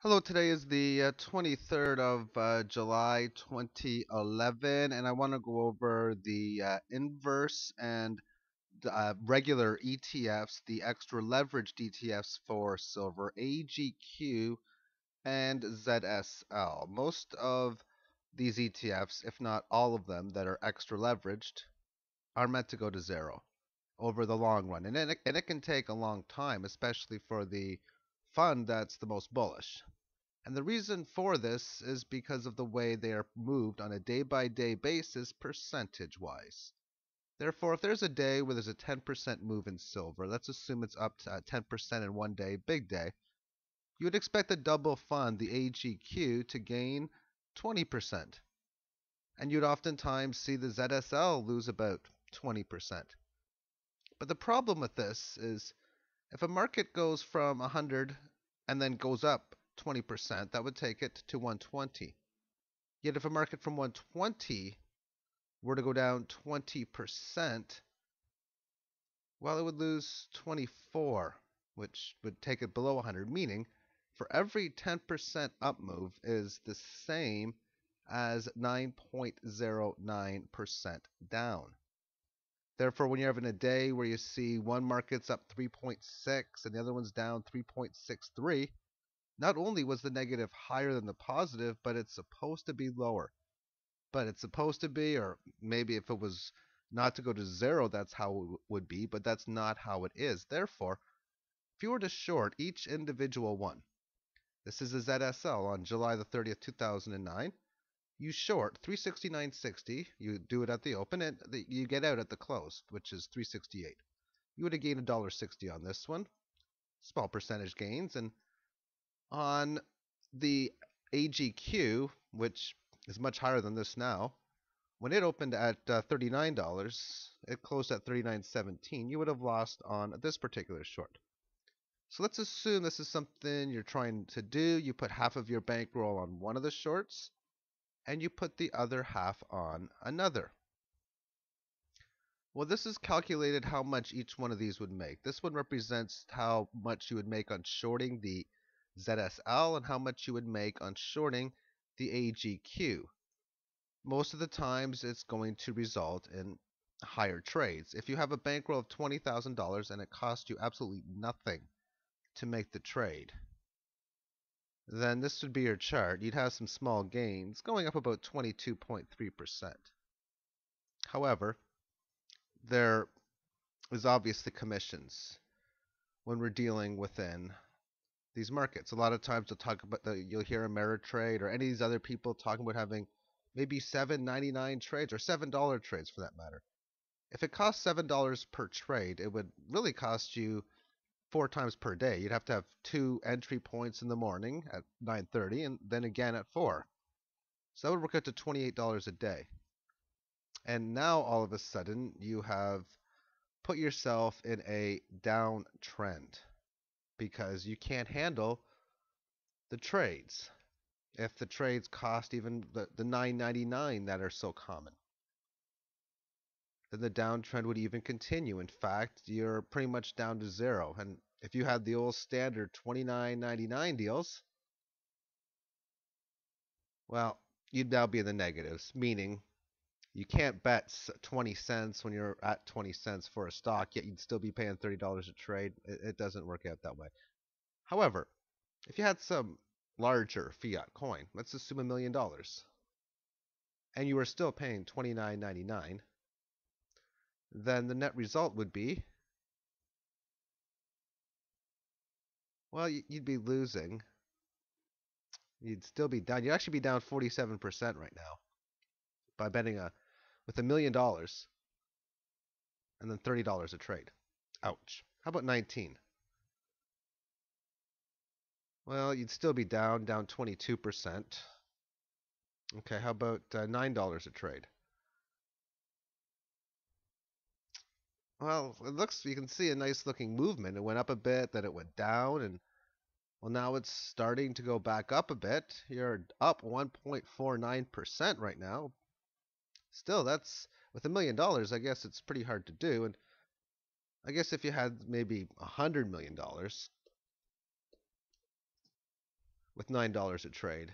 Hello, today is the uh, 23rd of uh, July 2011, and I want to go over the uh, inverse and uh, regular ETFs, the extra leveraged ETFs for silver, AGQ and ZSL. Most of these ETFs, if not all of them that are extra leveraged, are meant to go to zero over the long run. And it, and it can take a long time, especially for the fund that's the most bullish. And the reason for this is because of the way they are moved on a day by day basis, percentage wise. Therefore, if there's a day where there's a 10% move in silver, let's assume it's up to 10% uh, in one day, big day, you would expect the double fund, the AGQ, to gain 20%. And you'd oftentimes see the ZSL lose about 20%. But the problem with this is if a market goes from 100 and then goes up 20%, that would take it to 120. Yet if a market from 120 were to go down 20%, well, it would lose 24, which would take it below 100, meaning for every 10% up move is the same as 9.09% down. Therefore, when you're having a day where you see one market's up 3.6 and the other one's down 3.63, not only was the negative higher than the positive, but it's supposed to be lower. But it's supposed to be, or maybe if it was not to go to zero, that's how it would be, but that's not how it is. Therefore, if you were to short each individual one, this is a ZSL on July the 30th, 2009. You short 369.60, you do it at the open, and you get out at the close, which is 368. You would have gained $1.60 on this one. Small percentage gains, and on the AGQ, which is much higher than this now, when it opened at uh, $39, it closed at 39.17. You would have lost on this particular short. So let's assume this is something you're trying to do. You put half of your bankroll on one of the shorts, and you put the other half on another. Well, this is calculated how much each one of these would make. This one represents how much you would make on shorting the ZSL and how much you would make on shorting the AGQ. Most of the times it's going to result in higher trades. If you have a bankroll of $20,000 and it costs you absolutely nothing to make the trade, then this would be your chart. You'd have some small gains going up about 22.3%. However, there is obviously commissions when we're dealing within these markets. A lot of times they'll talk about the, you'll hear Ameritrade or any of these other people talking about having maybe seven ninety nine trades or seven dollar trades for that matter. If it costs seven dollars per trade, it would really cost you four times per day. You'd have to have two entry points in the morning at 9:30 and then again at 4. So that would work out to $28 a day. And now all of a sudden you have put yourself in a downtrend because you can't handle the trades if the trades cost even the, the 9.99 that are so common then the downtrend would even continue in fact you're pretty much down to zero and if you had the old standard 29.99 deals well you'd now be in the negatives meaning you can't bet 20 cents when you're at 20 cents for a stock, yet you'd still be paying $30 a trade. It, doesn't work out that way. However, if you had some larger fiat coin, let's assume a million dollars, and you were still paying $29.99, then the net result would be well, you'd be losing. You'd still be down. You'd actually be down 47% right now by betting a with a million dollars and then $30 a trade. Ouch. How about 19? Well, you'd still be down, down 22%. Okay, how about uh, $9 a trade? Well, it looks, you can see a nice looking movement. It went up a bit, then it went down, and well, now it's starting to go back up a bit. You're up 1.49% right now, still, that's with a million dollars. I guess it's pretty hard to do. And I guess if you had maybe a hundred million dollars, with $9 a trade,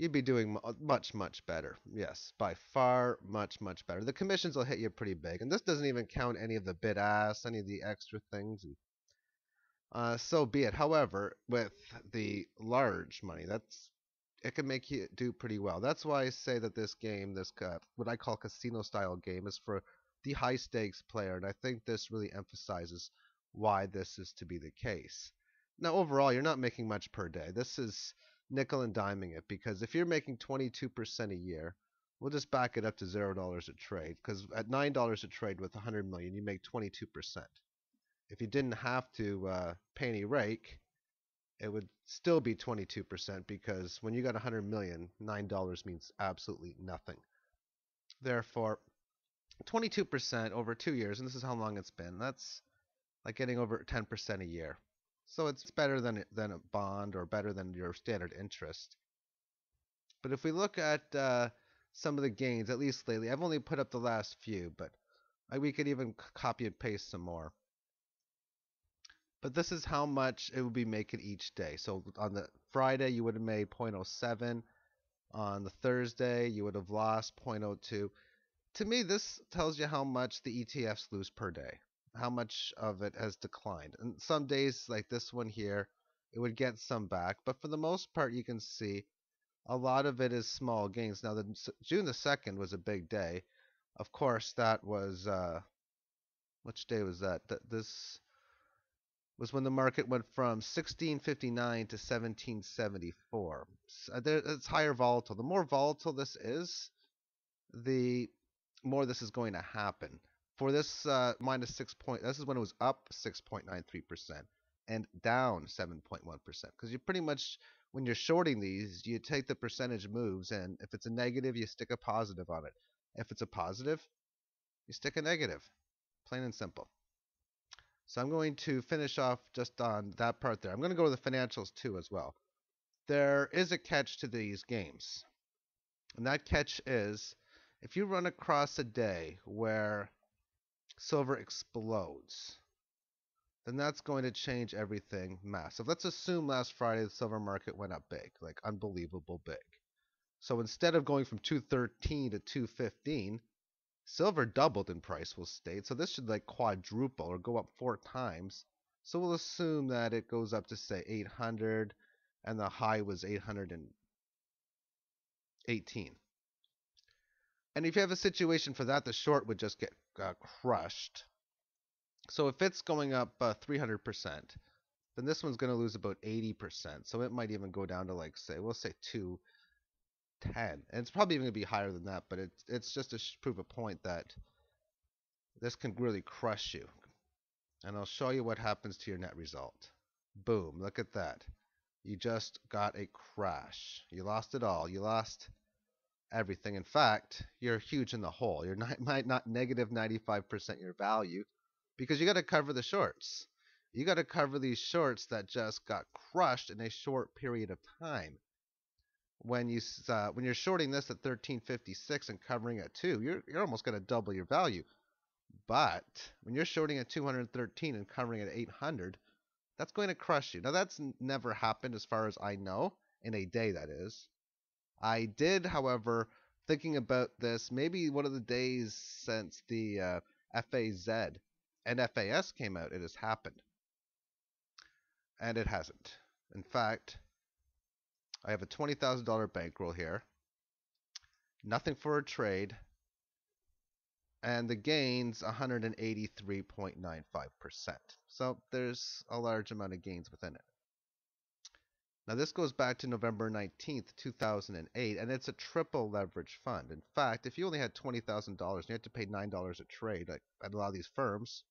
you'd be doing much, much better. Yes, by far, much, much better. The commissions will hit you pretty big. And this doesn't even count any of the bid ask, any of the extra things. Uh, so be it. However, with the large money, that's it can make you do pretty well. That's why I say that this game, this uh, what I call casino style game, is for the high stakes player. And I think this really emphasizes why this is to be the case. Now, overall, you're not making much per day. This is nickel and diming it because if you're making 22% a year, we'll just back it up to $0 a trade because at $9 a trade with 100 million, you make 22%. If you didn't have to uh, pay any rake, it would still be 22% because when you got 100 million, $9 means absolutely nothing. Therefore, 22% over two years, and this is how long it's been, that's like getting over 10% a year. So it's better than than a bond or better than your standard interest. But if we look at uh, some of the gains, at least lately, I've only put up the last few, but we could even copy and paste some more. But this is how much it would be making each day. So on the Friday, you would have made 0.07. On the Thursday, you would have lost 0.02. To me, this tells you how much the ETFs lose per day how much of it has declined. And some days, like this one here, it would get some back, but for the most part, you can see a lot of it is small gains. Now, the June the second was a big day. Of course, that was uh, which day was that? That this was when the market went from 1659 to 1774. Uh, it's higher volatile. The more volatile this is, the more this is going to happen for this uh, minus 6 point, this is when it was up 6.93% and down 7.1% because you pretty much when you're shorting these you take the percentage moves and if it's a negative you stick a positive on it. If it's a positive you stick a negative. Plain and simple. So I'm going to finish off just on that part there. I'm going to go to the financials too as well. There is a catch to these games and that catch is if you run across a day where silver explodes, then that's going to change everything massive. Let's assume last Friday the silver market went up big, like unbelievable big. So instead of going from 213 to 215, silver doubled in price, we'll state. So this should like quadruple or go up four times. So we'll assume that it goes up to say 800 and the high was 818. And if you have a situation for that, the short would just get uh, crushed. So if it's going up uh, 300%, then this one's going to lose about 80%. So it might even go down to like, say, we'll say 210. And it's probably even going to be higher than that, but it's, it's just to prove a point that this can really crush you. And I'll show you what happens to your net result. Boom, look at that. You just got a crash. You lost it all. You lost everything. In fact, you're huge in the hole. You're not might not negative 95% your value because you got to cover the shorts. You got to cover these shorts that just got crushed in a short period of time. When you uh, when you're shorting this at 1356 and covering at 2, you're you're almost going to double your value. But when you're shorting at 213 and covering at 800, that's going to crush you. Now that's never happened as far as I know in a day that is. I did, however, thinking about this, maybe one of the days since the uh, FAZ and FAS came out, it has happened. And it hasn't. In fact, I have a $20,000 bankroll here. Nothing for a trade. And the gains 183.95%. So there's a large amount of gains within it. Now this goes back to November 19th, 2008, and it's a triple leverage fund. In fact, if you only had $20,000 and you had to pay $9 a trade like at a lot of these firms,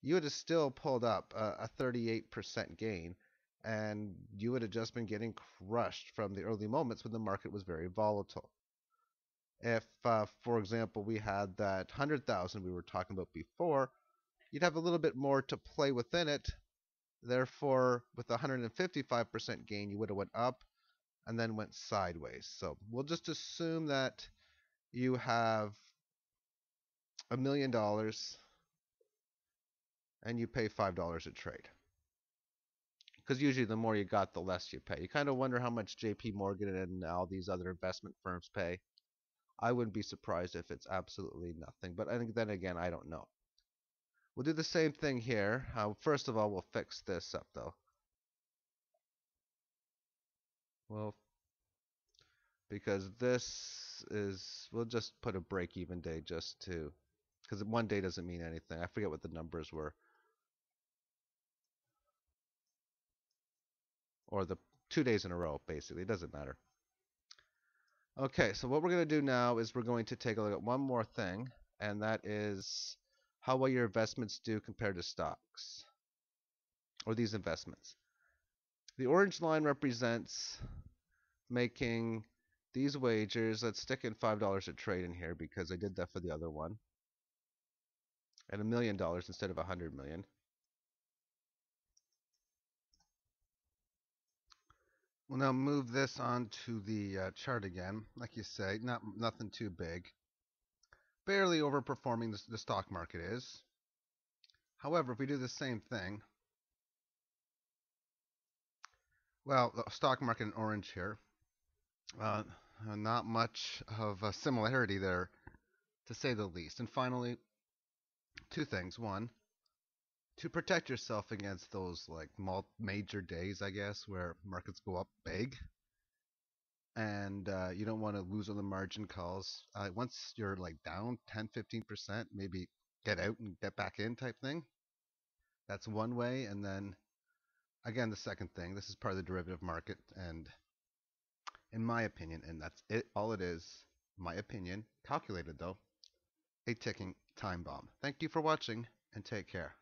you would have still pulled up a, a 38% gain and you would have just been getting crushed from the early moments when the market was very volatile. If, uh, for example, we had that 100,000 we were talking about before, you'd have a little bit more to play within it Therefore, with 155% gain, you would have went up and then went sideways. So we'll just assume that you have a million dollars and you pay $5 a trade. because usually the more you got, the less you pay. You kind of wonder how much J.P. Morgan and all these other investment firms pay. I wouldn't be surprised if it's absolutely nothing. But I think then again, I don't know. We'll do the same thing here. Uh, first of all, we'll fix this up though. Well, because this is, we'll just put a break-even day just to, because one day doesn't mean anything. I forget what the numbers were. Or the two days in a row, basically. It doesn't matter. Okay, so what we're going to do now is we're going to take a look at one more thing, and that is how well your investments do compared to stocks, or these investments. The orange line represents making these wagers. Let's stick in $5 a trade in here because I did that for the other one. And a million dollars instead of a hundred million. We'll now move this on to the uh, chart again. Like you say, not nothing too big. Barely overperforming the, the stock market is. However, if we do the same thing, well, the stock market in orange here, uh, not much of a similarity there, to say the least. And finally, two things. One, to protect yourself against those like major days, I guess, where markets go up big, and uh, you don't want to lose on the margin calls. Uh, once you're like down 10, 15%, maybe get out and get back in type thing. That's one way. And then again, the second thing, this is part of the derivative market, and in my opinion, and that's it, all it is, my opinion, calculated though, a ticking time bomb. Thank you for watching and take care.